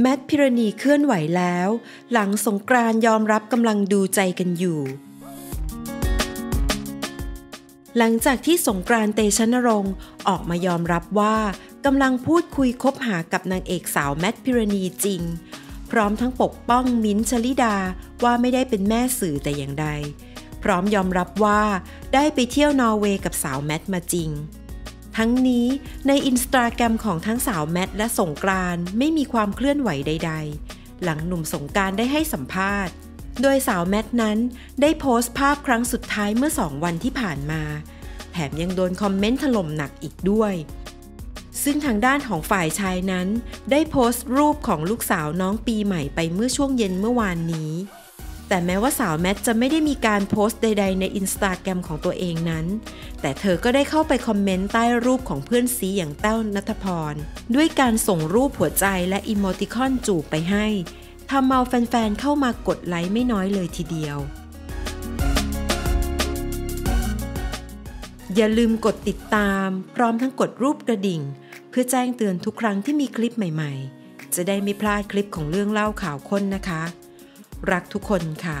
แมทพิรณีเคลื่อนไหวแล้ว หลังสงกรานยอมรับกำลังดูใจกันอยู่ หลังจากที่สงกรานเตชะนรงค์ออกมายอมรับว่ากำลังพูดคุยคบหากับนางเอกสาวแมทพิรณีจริง พร้อมทั้งปกป้องมิ้นชลิดาว่าไม่ได้เป็นแม่สื่อแต่อย่างใด พร้อมยอมรับว่าได้ไปเที่ยวนอร์เวย์กับสาวแมทมาจริง ทั้งนี้ในอินสตาแกรมของทั้งสาวแมทและสงกรานไม่มีความเคลื่อนไหวใด ๆ หลังหนุ่มสงกรารได้ให้สัมภาษณ์ โดยสาวแมทนั้นได้โพสต์ภาพครั้งสุดท้ายเมื่อสองวันที่ผ่านมา แถมยังโดนคอมเมนต์ถล่มหนักอีกด้วย ซึ่งทางด้านของฝ่ายชายนั้น ได้โพสต์รูปของลูกสาวน้องปีใหม่ไปเมื่อช่วงเย็นเมื่อวานนี้ แต่แม้ว่าสาวแมทจะไม่ได้มีการโพสต์ใด ๆ ในอินสตาแกรมของตัวเองนั้น แต่เธอก็ได้เข้าไปคอมเมนต์ใต้รูปของเพื่อนซีอย่างแต้วนัทพร ด้วยการส่งรูปหัวใจและอีโมติคอนจูบไปให้ทำเอาแฟนๆเข้ามากดไลค์ไม่น้อยเลยทีเดียว อย่าลืมกดติดตาม พร้อมทั้งกดรูปกระดิ่ง เพื่อแจ้งเตือนทุกครั้งที่มีคลิปใหม่ๆ จะได้ไม่พลาดคลิปของเรื่องเล่าข่าวค้นนะคะ รักทุกคนค่ะ